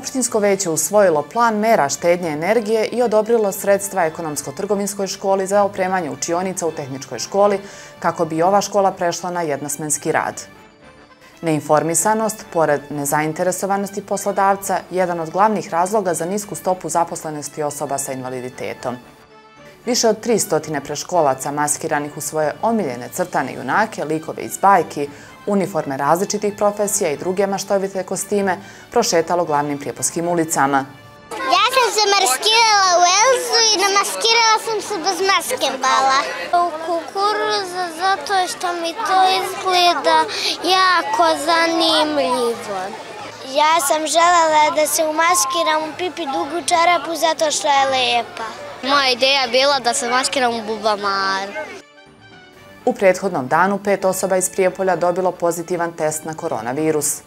Opštinsko veće usvojilo plan mera štednje energije i odobrilo sredstva ekonomsko-trgovinskoj školi za opremanje učionica u tehničkoj školi kako bi ova škola prešla na jednosmenski rad. Neinformisanost, pored nezainteresovanosti poslodavca, jedan od glavnih razloga za nisku stopu zaposlenosti osoba sa invaliditetom. Više od 300 preškolaca maskiranih u svoje omiljene crtane junake, likove iz bajki, uniforme različitih profesija i druge maštovite kostime prošetalo glavnim prijeposkim ulicama. Ja sam se maskirala u Elzu i namaskirala sam se bez maske bala. U kukuruza zato što mi to izgleda jako zanimljivo. Ja sam želela da se umaskiram u pipi dugu čarapu zato što je lepa. Moja ideja je bila da se maskiram u bubamaru. U prethodnom danu pet osoba iz Prijepolja dobilo pozitivan test na koronavirus.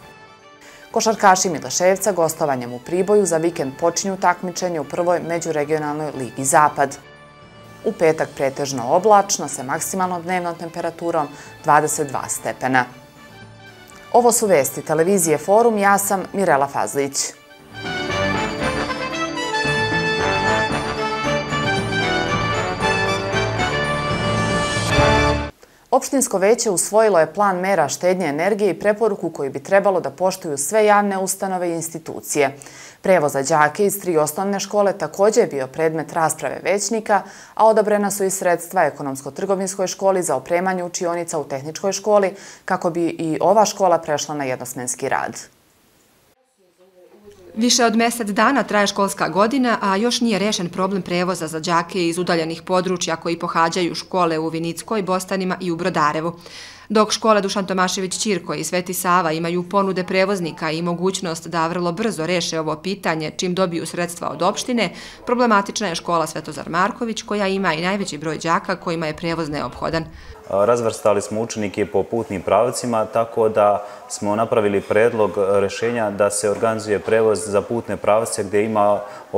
Košarkaši Miloševca gostovanjem u Priboju za vikend počinju takmičenje u prvoj međuregionalnoj ligi Zapad. U petak pretežno oblačno sa maksimalnom dnevnom temperaturom 22 stepena. Ovo su vesti televizije Forum, ja sam Mirela Fazlić. Opštinsko veće usvojilo je plan mera štednje energije i preporuku koji bi trebalo da poštuju sve javne ustanove i institucije. Prevoza džake iz tri osnovne škole također je bio predmet rasprave većnika, a odabrena su i sredstva ekonomsko-trgovinskoj školi za opremanje učionica u tehničkoj školi kako bi i ova škola prešla na jednosmenski rad. Više od mjesec dana traje školska godina, a još nije rešen problem prevoza za džake iz udaljenih područja koji pohađaju škole u Vinickoj, Bostanima i u Brodarevu. Dok škole Dušan Tomašević-Ćirko i Sveti Sava imaju ponude prevoznika i mogućnost da vrlo brzo reše ovo pitanje čim dobiju sredstva od opštine, problematična je škola Svetozar Marković koja ima i najveći broj džaka kojima je prevoz neophodan. Razvrstali smo učenike po putnim pravcima, tako da smo napravili predlog rešenja da se organizuje prevoz za putne pravce gdje ima e,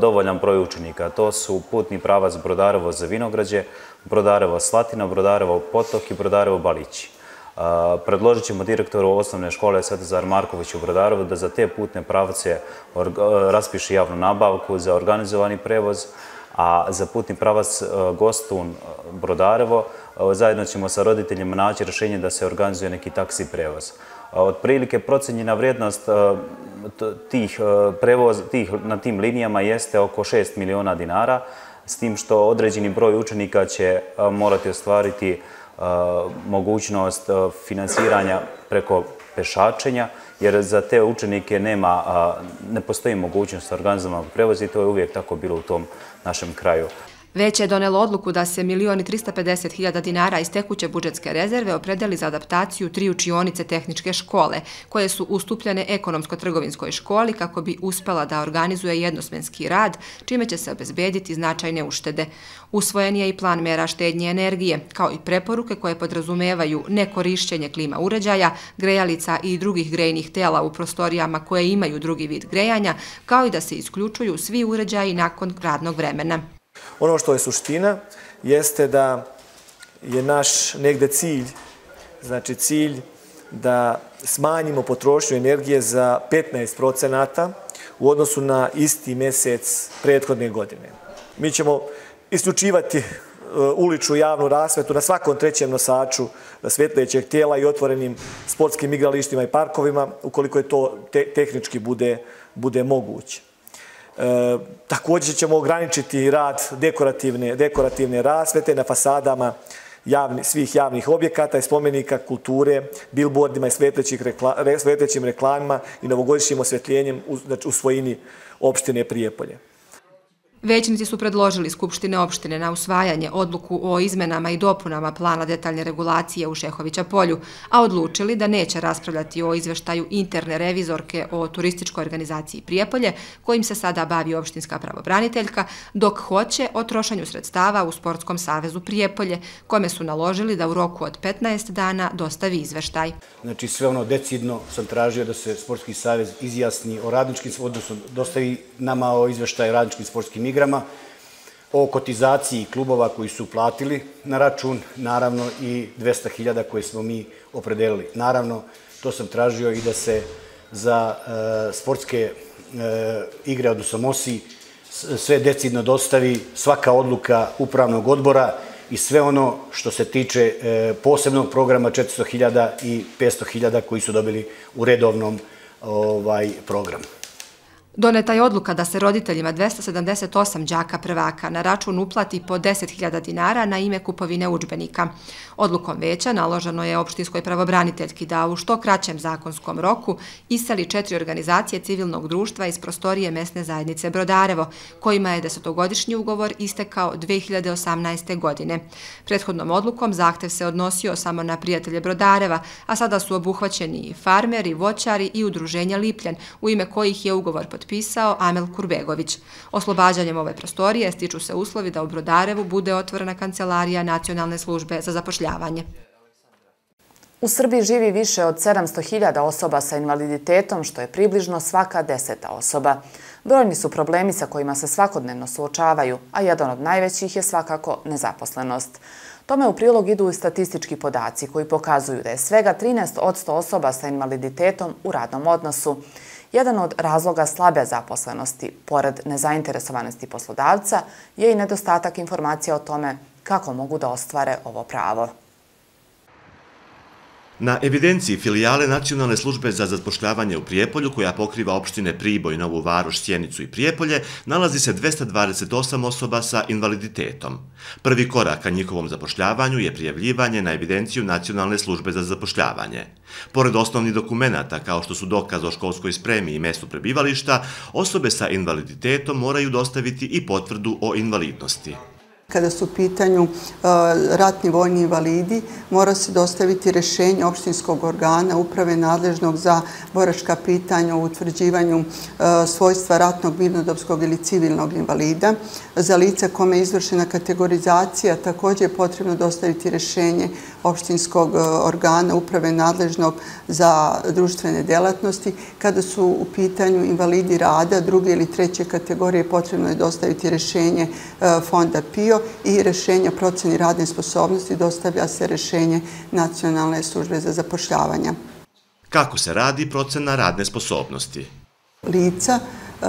dovoljan broj učenika. To su putni pravac Brodarovo za Vinograđe, Brodarevo Slatina, Brodarevo Potok i Brodarevo Balići. Predložit ćemo direktoru osnovne škole Svetozar Marković u Brodarevo da za te putne pravce raspiše javnu nabavku za organizovani prevoz, a za putni pravac Gostun Brodarevo zajedno ćemo sa roditeljima naći rešenje da se organizuje neki taksi prevoz. Od prilike procenjena vrijednost tih prevoz na tim linijama jeste oko 6 miliona dinara, s tim što određeni broj učenika će e, morati ostvariti e, mogućnost e, finansiranja preko pešačenja, jer za te učenike nema, ne postoji mogućnost organizovanog prevoza i to je uvijek tako bilo u tom našem kraju. Već je donelo odluku da se 1.350.000 dinara iz tekuće budžetske rezerve opredeli za adaptaciju tri učionice tehničke škole, koje su ustupljene ekonomsko-trgovinskoj školi kako bi uspela da organizuje jednosmenski rad, čime će se obezbediti značajne uštede. Usvojen je i plan mera štednje energije, kao i preporuke koje podrazumevaju nekorišćenje klima uređaja, grejalica i drugih grejnih tela u prostorijama koje imaju drugi vid grejanja, kao i da se isključuju svi uređaji nakon radnog vremena. Ono što je suština jeste da je naš negde cilj, znači cilj da smanjimo potrošnju energije za 15 procenata u odnosu na isti mjesec prethodne godine. Mi ćemo isključivati e, uličnu javnu rasvetu na svakom trećem nosaču svetlećeg tijela i otvorenim sportskim igralištima i parkovima, ukoliko je to tehnički bude, bude moguće. E, također ćemo ograničiti rad dekorativne dekorativne rasvete na fasadama javni, svih javnih objekata i spomenika kulture, bilbordima i svetlećim reklamima i novogodišnjim osvetljenjem u znači, u svojini opštine Prijepolje. Većnici su predložili Skupštine opštine na usvajanje odluku o izmenama i dopunama plana detaljne regulacije u Šehovića polju, a odlučili da neće raspravljati o izveštaju interne revizorke o turističkoj organizaciji Prijepolje, kojim se sada bavi opštinska pravobraniteljka, dok hoće o trošanju sredstava u Sportskom savezu Prijepolje, kome su naložili da u roku od 15 dana dostavi izveštaj. Znači sve ono decidno sam tražio da se Sportski savez izjasni o radničkim, odnosno dostavi nama o izveštaju radničkim sportskim igrama, o kotizaciji klubova koji su platili na račun, naravno i 200.000 koje smo mi opredelili. Naravno, to sam tražio i da se za e, sportske e, igre, odnosno MOSI, sve decidno dostavi svaka odluka upravnog odbora i sve ono što se tiče e, posebnog programa 400.000 i 500.000 koji su dobili u redovnom ovaj, programu. Doneta je odluka da se roditeljima 278 džaka prvaka na račun uplati po 10.000 dinara na ime kupovine učbenika. Odlukom veća naloženo je opštinskoj pravobraniteljki da u što kraćem zakonskom roku iseli četiri organizacije civilnog društva iz prostorije mesne zajednice Brodarevo, kojima je desetogodišnji ugovor istekao 2018. godine. Prethodnom odlukom zahtev se odnosio samo na prijatelje Brodareva, a sada su obuhvaćeni i farmeri, voćari i udruženja Lipljen, u ime kojih je ugovor potpisao potpisao Amel Kurbegović. Oslobađanjem ove prostorije stiču se uslovi da u Brodarevu bude otvorena kancelarija Nacionalne službe za zapošljavanje. U Srbiji živi više od 700.000 osoba sa invaliditetom, što je približno svaka deseta osoba. Brojni su problemi sa kojima se svakodnevno suočavaju, a jedan od najvećih je svakako nezaposlenost. Tome u prilog idu i statistički podaci koji pokazuju da je svega 13 od 100 osoba sa invaliditetom u radnom odnosu. Jedan od razloga slabe zaposlenosti, pored nezainteresovanosti poslodavca, je i nedostatak informacija o tome kako mogu da ostvare ovo pravo. Na evidenciji filijale Nacionalne službe za zapošljavanje u Prijepolju, koja pokriva opštine Priboj, Novu Varoš, Sjenicu i Prijepolje, nalazi se 228 osoba sa invaliditetom. Prvi korak ka njihovom zapošljavanju je prijavljivanje na evidenciju Nacionalne službe za zapošljavanje. Pored osnovnih dokumenta, kao što su dokaz o školskoj spremi i mestu prebivališta, osobe sa invaliditetom moraju dostaviti i potvrdu o invalidnosti. Kada su u pitanju uh, ratni vojni invalidi, mora se dostaviti rešenje opštinskog organa uprave nadležnog za boračka pitanja u utvrđivanju uh, svojstva ratnog, mirnodopskog ili civilnog invalida. Za lica kome je izvršena kategorizacija, također je potrebno dostaviti rešenje opštinskog uh, organa uprave nadležnog za društvene delatnosti. Kada su u pitanju invalidi rada, druge ili treće kategorije, potrebno je dostaviti rešenje fonda PIO i rešenja proceni radne sposobnosti dostavlja se rešenje Nacionalne službe za zapošljavanje. Kako se radi procena radne sposobnosti? Lica e,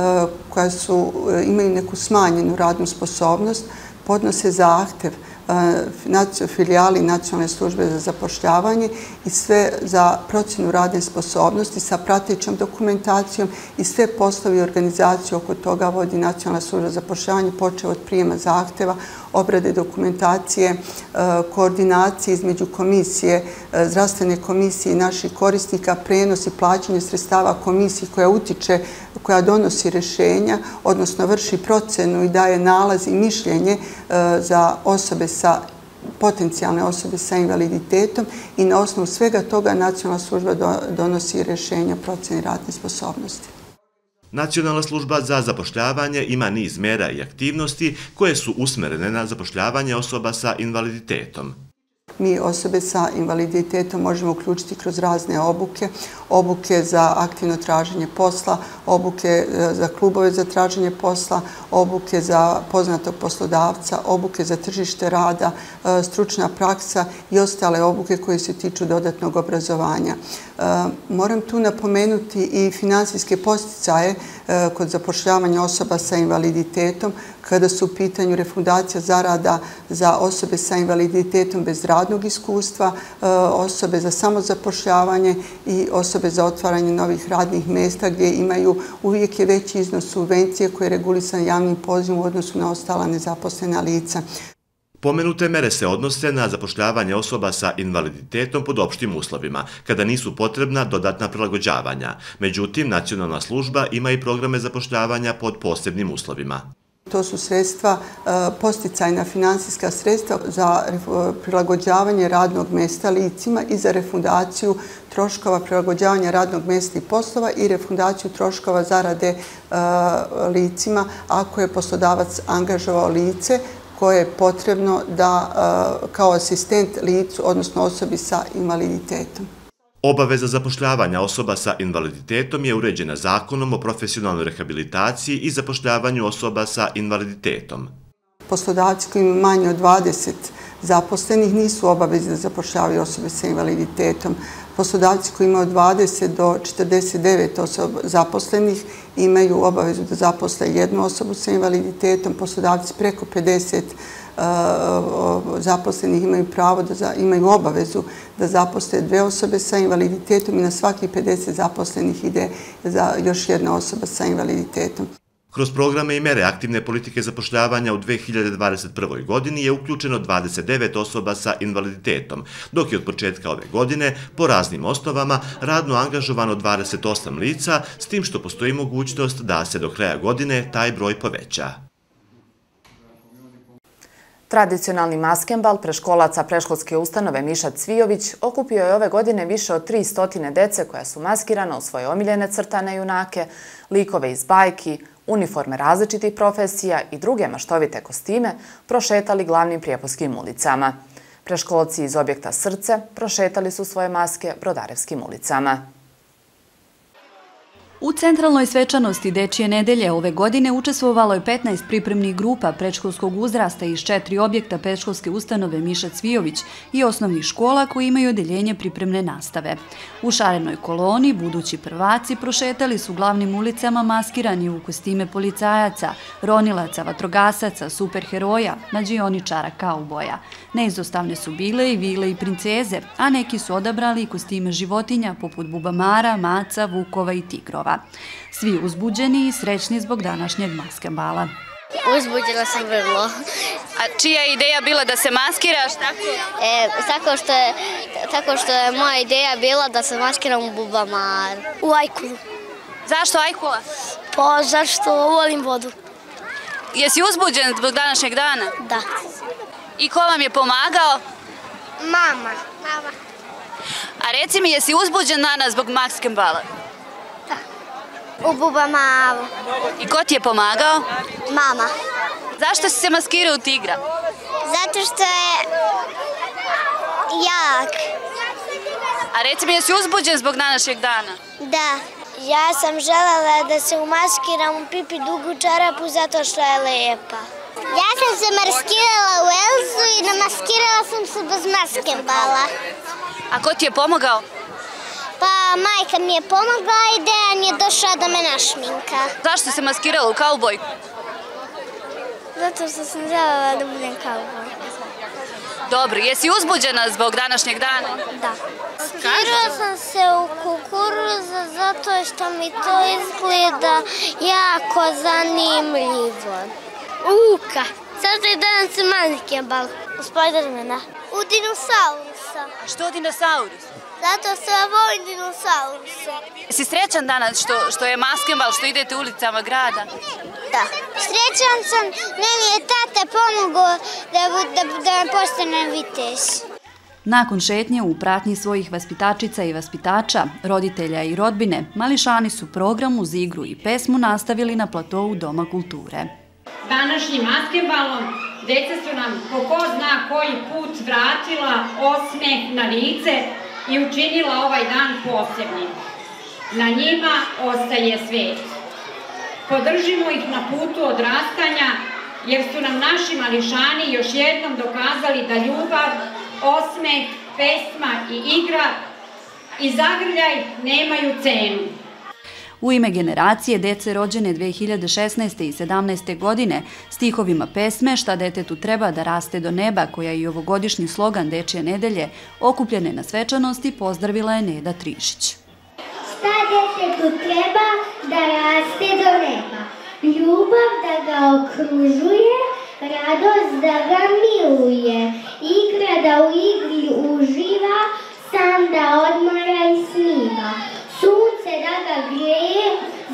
koja su, e, imaju neku smanjenu radnu sposobnost podnose zahtev E, filijali Nacionalne službe za zapošljavanje i sve za procenu radne sposobnosti sa pratećom dokumentacijom i sve poslovi i organizaciju oko toga vodi Nacionalna služba za zapošljavanje, počeo od prijema zahteva, obrade dokumentacije, e, koordinacije između komisije, e, zdravstvene komisije i naših korisnika, prenos i plaćanje sredstava komisiji koja utiče, koja donosi rešenja, odnosno vrši procenu i daje nalaz i mišljenje za osobe sa potencijalne osobe sa invaliditetom i na osnovu svega toga nacionalna služba donosi rješenja proceni radne sposobnosti. Nacionalna služba za zapošljavanje ima niz mera i aktivnosti koje su usmerene na zapošljavanje osoba sa invaliditetom mi osobe sa invaliditetom možemo uključiti kroz razne obuke, obuke za aktivno traženje posla, obuke e, za klubove za traženje posla, obuke za poznatog poslodavca, obuke za tržište rada, e, stručna praksa i ostale obuke koje se tiču dodatnog obrazovanja. E, moram tu napomenuti i finansijske posticaje kod zapošljavanja osoba sa invaliditetom kada su u pitanju refundacija zarada za osobe sa invaliditetom bez radnog iskustva, e, osobe za samozapošljavanje i osobe za otvaranje novih radnih mesta gdje imaju uvijek je veći iznos subvencije koji je regulisan javnim pozivom u odnosu na ostala nezaposlena lica. Pomenute mere se odnose na zapošljavanje osoba sa invaliditetom pod opštim uslovima, kada nisu potrebna dodatna prilagođavanja. Međutim, nacionalna služba ima i programe zapošljavanja pod posebnim uslovima. To su sredstva, e, posticajna finansijska sredstva za e, prilagođavanje radnog mesta licima i za refundaciju troškova prilagođavanja radnog mesta i poslova i refundaciju troškova zarade e, licima ako je poslodavac angažovao lice koje je potrebno da kao asistent licu, odnosno osobi sa invaliditetom. Obaveza zapošljavanja osoba sa invaliditetom je uređena zakonom o profesionalnoj rehabilitaciji i zapošljavanju osoba sa invaliditetom. Poslodavci koji imaju manje od 20 zaposlenih nisu obavezni da zapošljavaju osobe sa invaliditetom. Poslodavci koji imaju 20 do 49 osoba zaposlenih imaju obavezu da zaposle jednu osobu sa invaliditetom. Poslodavci preko 50 e, zaposlenih imaju pravo da imaju obavezu da zaposle dve osobe sa invaliditetom i na svaki 50 zaposlenih ide za još jedna osoba sa invaliditetom. Kroz programe i mere aktivne politike zapošljavanja u 2021. godini je uključeno 29 osoba sa invaliditetom, dok je od početka ove godine, po raznim osnovama, radno angažovano 28 lica, s tim što postoji mogućnost da se do kraja godine taj broj poveća. Tradicionalni maskembal preškolaca preškolske ustanove Miša Cvijović okupio je ove godine više od 300 dece koja su maskirana u svoje omiljene crtane junake, likove iz bajki, uniforme različitih profesija i druge maštovite kostime prošetali glavnim prijepolskim ulicama. Preškolci iz objekta Srce prošetali su svoje maske brodarevskim ulicama. U centralnoj svečanosti Dečije nedelje ove godine učestvovalo je 15 pripremnih grupa predškolskog uzrasta iz četiri objekta predškolske ustanove Miša Cvijović i osnovnih škola koji imaju odeljenje pripremne nastave. U šarenoj koloni budući prvaci prošetali su glavnim ulicama maskirani u kostime policajaca, ronilaca, vatrogasaca, superheroja, mađioničara, kauboja. Neizostavne su bile i vile i princeze, a neki su odabrali kostime životinja poput bubamara, maca, vukova i tigrova. Svi uzbuđeni i srećni zbog današnjeg maskembala. Uzbuđena sam vrlo. A čija je ideja bila da se maskiraš tako? E, tako, što je, tako što je moja ideja bila da se maskiram u Bubamar. U Ajkulu. Zašto Ajkula? Pa zašto volim vodu. Jesi uzbuđen zbog današnjeg dana? Da. I ko vam je pomagao? Mama. Mama. A reci mi, jesi uzbuđen danas zbog maskembala? U Buba Mavu. I ko ti je pomagao? Mama. Zašto si se maskirao u tigra? Zato što je jak. A reci mi, jesi uzbuđen zbog današnjeg dana? Da. Ja sam želela da se umaskiram u pipi dugu čarapu zato što je lepa. Ja sam se maskirala u Elzu i namaskirala sam se bez maske bala. A ko ti je pomogao? Pa majka mi je pomogla i Dejan je došao da me našminka. Zašto se maskirala u kaubojku? Zato što sam želela da budem kauboj. Dobro, jesi uzbuđena zbog današnjeg dana? Da. Skirala sam se u kukuruza zato što mi to izgleda jako zanimljivo. Uka. Zato je danas se manike bal. U Spidermana. U dinosaurusa. A što dinosaurus? Zato što ja volim dinosauruse. Si srećan danas što, što je maskembal, što idete ulicama grada? Da. Srećan sam, meni je tate pomogao da, da, da me postane viteš. Nakon šetnje u pratnji svojih vaspitačica i vaspitača, roditelja i rodbine, mališani su program uz igru i pesmu nastavili na platovu Doma kulture. Današnjim maskebalom deca su nam po ko zna koji put vratila osmeh na lice i učinila ovaj dan posebnim. Na njima ostaje svet. Podržimo ih na putu odrastanja, jer su nam naši mališani još jednom dokazali da ljubav, osmeh, pesma i igra i zagrljaj nemaju cenu. U ime generacije dece rođene 2016. i 17. godine stihovima pesme Šta detetu treba da raste do neba, koja je i ovogodišnji slogan Dečje nedelje, okupljene na svečanosti, pozdravila je Neda Trišić. Šta detetu treba da raste do neba? Ljubav da ga okružuje, radost da ga miluje, igra da u igri uživa, sam da odmara i sniva sunce da ga greje,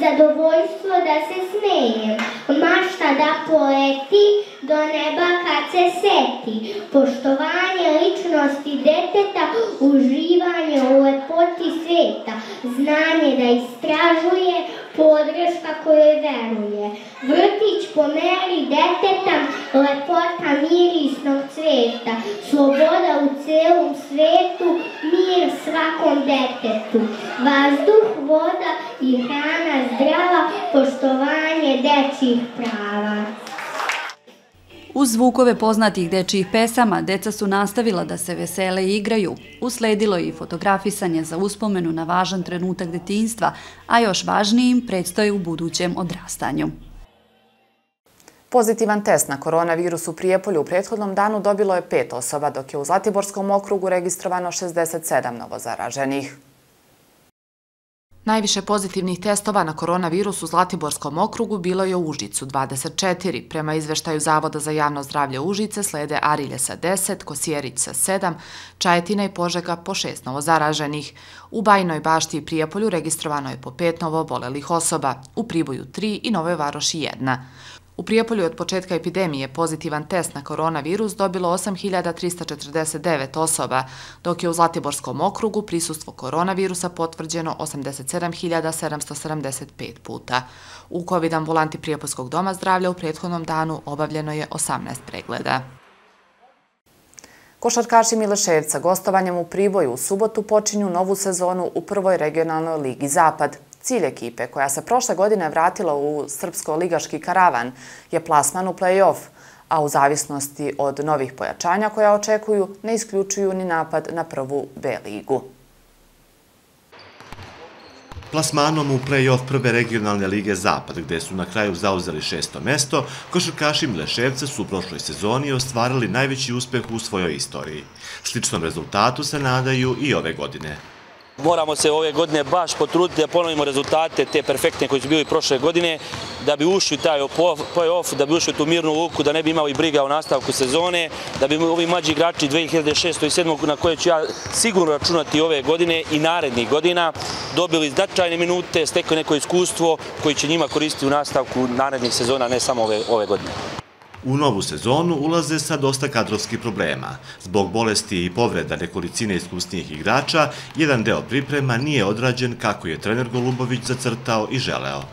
zadovoljstvo da se smeje, mašta da poleti do neba kad se seti, poštovanje ličnosti deteta, uživanje u lepoti sveta, znanje da istražuje, podrška koje veruje. Vrtić po meri deteta, Ovaj lepota mirisnog cveta, sloboda u celom svetu, mir svakom detetu. Vazduh, voda i hrana zdrava, poštovanje dečjih prava. Uz zvukove poznatih dečijih pesama, deca su nastavila da se vesele i igraju. Usledilo je i fotografisanje za uspomenu na važan trenutak detinstva, a još važnijim predstoje u budućem odrastanju. Pozitivan test na koronavirus u Prijepolju u prethodnom danu dobilo je pet osoba, dok je u Zlatiborskom okrugu registrovano 67 novozaraženih. Najviše pozitivnih testova na koronavirus u Zlatiborskom okrugu bilo je u Užicu 24. Prema izveštaju Zavoda za javno zdravlje Užice slede Arilje sa 10, Kosjerić sa 7, Čajetina i Požega po 6 novozaraženih. U Bajnoj bašti i Prijepolju registrovano je po 5 novobolelih osoba, u Priboju 3 i Nove Varoši 1. U Prijepolju od početka epidemije pozitivan test na koronavirus dobilo 8.349 osoba, dok je u Zlatiborskom okrugu prisustvo koronavirusa potvrđeno 87.775 puta. U COVID ambulanti Prijepolskog doma zdravlja u prethodnom danu obavljeno je 18 pregleda. Košarkaši Mileševca gostovanjem u Priboju u subotu počinju novu sezonu u prvoj regionalnoj ligi Zapad. Cilj ekipe, koja se prošle godine vratila u Srpsko-ligaški karavan, je plasman u play-off, a u zavisnosti od novih pojačanja koja očekuju, ne isključuju ni napad na prvu B ligu. Plasmanom u play-off prve regionalne lige Zapad, gde su na kraju zauzeli šesto mesto, košarkaši Mileševca su u prošloj sezoni ostvarili najveći uspeh u svojoj istoriji. Sličnom rezultatu se nadaju i ove godine. Moramo se ove godine baš potruditi da ponovimo rezultate te perfektne koji su bili prošle godine, da bi ušli taj play-off, da bi ušli tu mirnu luku, da ne bi imali briga o nastavku sezone, da bi ovi mlađi igrači 2006. i 2007. na koje ću ja sigurno računati ove godine i narednih godina, dobili značajne minute, stekli neko iskustvo koji će njima koristiti u nastavku narednih sezona, ne samo ove godine. U novu sezonu ulaze sa dosta kadrovskih problema. Zbog bolesti i povreda nekolicine iskusnijih igrača, jedan deo priprema nije odrađen kako je trener Golubović zacrtao i želeo.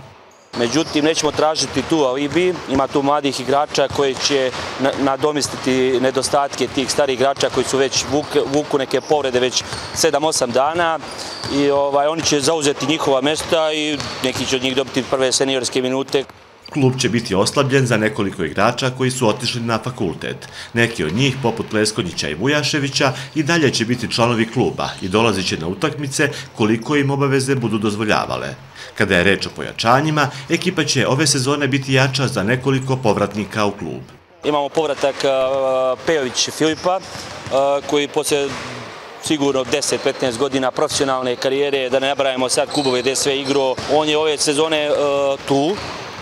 Međutim, nećemo tražiti tu alibi, ima tu mladih igrača koji će nadomistiti nedostatke tih starih igrača koji su već vuku neke povrede već 7-8 dana i ovaj, oni će zauzeti njihova mesta i neki će od njih dobiti prve seniorske minute. Klub će biti oslabljen za nekoliko igrača koji su otišli na fakultet. Neki od njih, poput Leskonjića i Vujaševića, i dalje će biti članovi kluba i dolazit će na utakmice koliko im obaveze budu dozvoljavale. Kada je reč o pojačanjima, ekipa će ove sezone biti jača za nekoliko povratnika u klub. Imamo povratak e, Pejović Filipa, e, koji poslije sigurno 10-15 godina profesionalne karijere, da ne nabrajemo sad kubove gdje sve igro, on je ove sezone e, tu,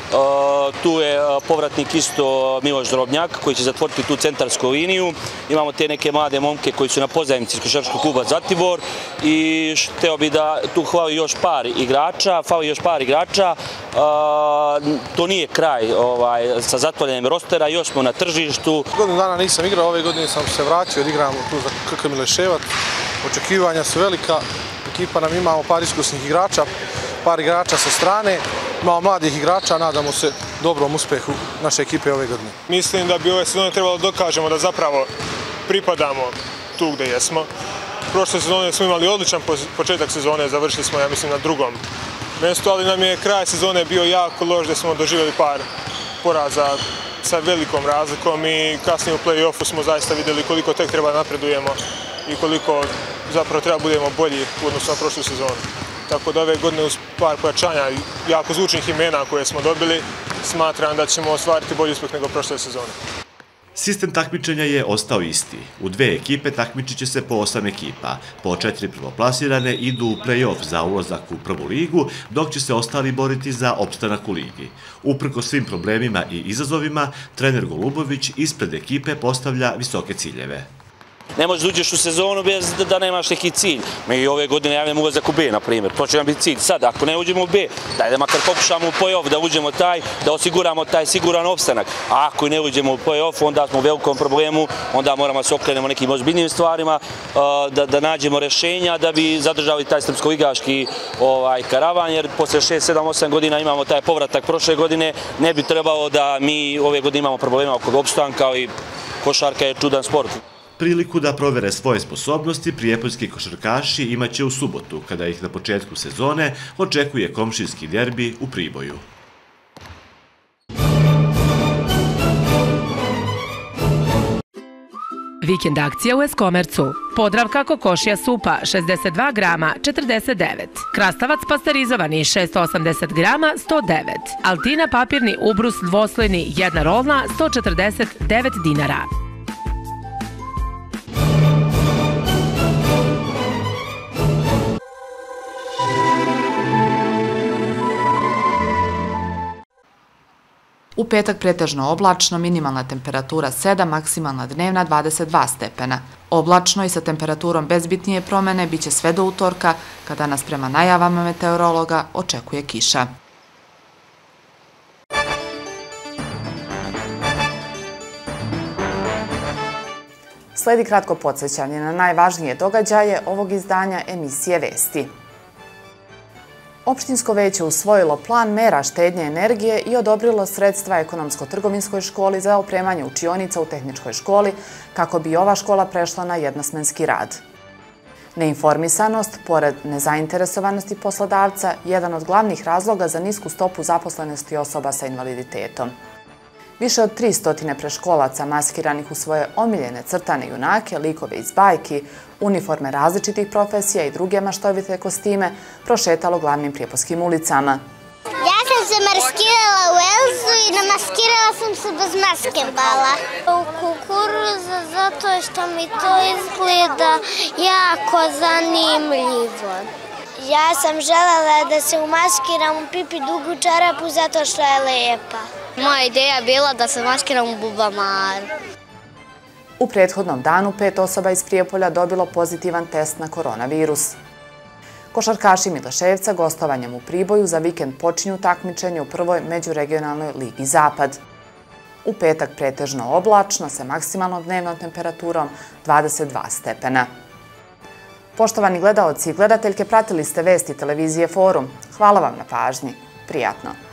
E, tu je e, povratnik isto e, Miloš Drobnjak koji će zatvoriti tu centarsku liniju. Imamo te neke mlade momke koji su na pozajemci iz Košarskog kluba Zatibor i šteo bi da tu hvali još par igrača, hvali još par igrača. To nije kraj ovaj, sa zatvorljenjem rostera, još smo na tržištu. Godinu dana nisam igrao, ove godine sam se vraćao, odigram tu za KK Mileševac. Očekivanja su velika, ekipa nam imamo par iskusnih igrača, par igrača sa strane imamo mladih igrača, nadamo se dobrom uspehu naše ekipe ove godine. Mislim da bi ove sezone trebalo dokažemo da zapravo pripadamo tu gde jesmo. Prošle sezone smo imali odličan početak sezone, završili smo, ja mislim, na drugom mjestu, ali nam je kraj sezone bio jako loš da smo doživjeli par poraza sa velikom razlikom i kasnije u play-offu smo zaista vidjeli koliko tek treba napredujemo i koliko zapravo treba budemo bolji u odnosu na prošlu sezonu. Tako da ove godine uz par pojačanja jako zvučnih imena koje smo dobili, smatram da ćemo ostvariti bolji uspjeh nego prošle sezone. Sistem takmičenja je ostao isti. U dve ekipe takmičit će se po osam ekipa. Po četiri prvoplasirane idu u play-off za ulazak u prvu ligu, dok će se ostali boriti za opstanak u ligi. Uprko svim problemima i izazovima, trener Golubović ispred ekipe postavlja visoke ciljeve ne možeš da uđeš u sezonu bez da nemaš neki cilj. Mi ove godine javljamo ulazak u B, na primjer. To će nam biti cilj. Sad, ako ne uđemo u B, daj da makar pokušamo u play-off, da uđemo taj, da osiguramo taj siguran opstanak. A ako ne uđemo u play-off, onda smo u velikom problemu, onda moramo se okrenemo nekim ozbiljnim stvarima, uh, da, da nađemo rešenja da bi zadržali taj srpsko-ligaški ovaj, karavan, jer posle 6, 7, 8 godina imamo taj povratak prošle godine, ne bi trebalo da mi ove godine imamo problema oko opstanka i košarka je čudan sport. Priliku da provere svoje sposobnosti prijepoljski košarkaši imaće u subotu, kada ih na početku sezone očekuje komšinski derbi u Priboju. Vikend akcija u Eskomercu. Podravka kokošija supa 62 grama 49. Krastavac pasterizovani 680 grama 109. Altina papirni ubrus dvoslojni jedna rolna 149 dinara. U petak pretežno oblačno, minimalna temperatura 7, maksimalna dnevna 22 stepena. Oblačno i sa temperaturom bezbitnije promene bit će sve do utorka, kada nas prema najavama meteorologa očekuje kiša. Sledi kratko podsjećanje na najvažnije događaje ovog izdanja emisije Vesti. Opštinsko veće usvojilo plan mera štednje energije i odobrilo sredstva ekonomsko-trgovinskoj školi za opremanje učionica u tehničkoj školi kako bi ova škola prešla na jednosmenski rad. Neinformisanost, pored nezainteresovanosti poslodavca, jedan od glavnih razloga za nisku stopu zaposlenosti osoba sa invaliditetom. Više od 300 preškolaca maskiranih u svoje omiljene crtane junake, likove iz bajki, uniforme različitih profesija i druge maštovite kostime prošetalo glavnim prijeposkim ulicama. Ja sam se maskirala u Elzu i namaskirala sam se bez maske bala. U kukuruza zato što mi to izgleda jako zanimljivo. Ja sam želela da se umaskiram u pipi dugu čarapu zato što je lepa. Moja ideja je bila da se maskiram u bubamaru. U prethodnom danu pet osoba iz Prijepolja dobilo pozitivan test na koronavirus. Košarkaši Miloševca gostovanjem u Priboju za vikend počinju takmičenje u prvoj međuregionalnoj ligi Zapad. U petak pretežno oblačno sa maksimalnom dnevnom temperaturom 22 stepena. Poštovani gledalci i gledateljke, pratili ste vesti televizije Forum. Hvala vam na pažnji. Prijatno.